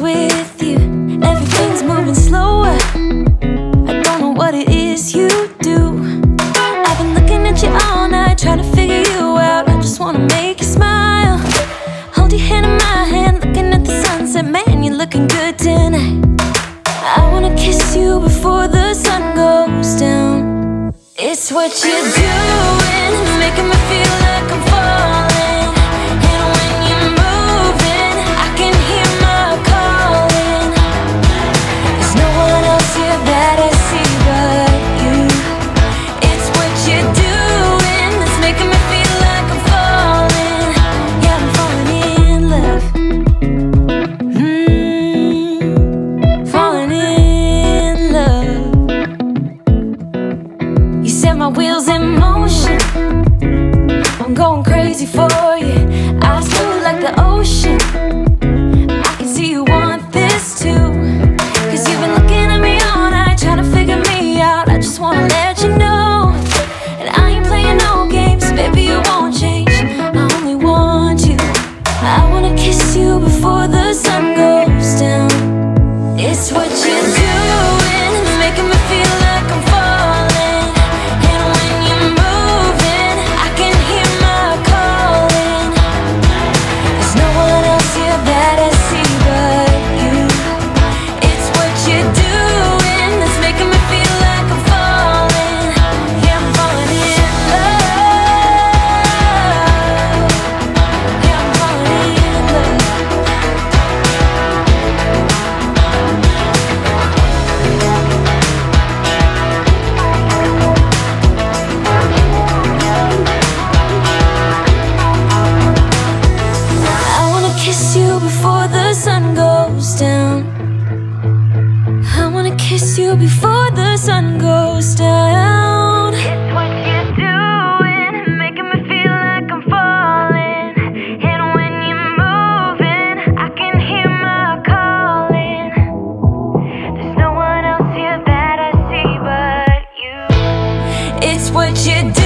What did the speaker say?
with you. Everything's moving slower. I don't know what it is you do. I've been looking at you all night Trying to figure you out. I just wanna make you smile. Hold your hand in my hand Looking at the sunset. Man, you're looking good tonight. I wanna kiss you before the sun goes down. It's what you're doing Making me feel like I'm falling. My wheels in motion. I'm going crazy for you. before the sun goes down. It's what you're doing, making me feel like I'm falling. And when you're moving, I can hear my calling. There's no one else here that I see but you. It's what you do.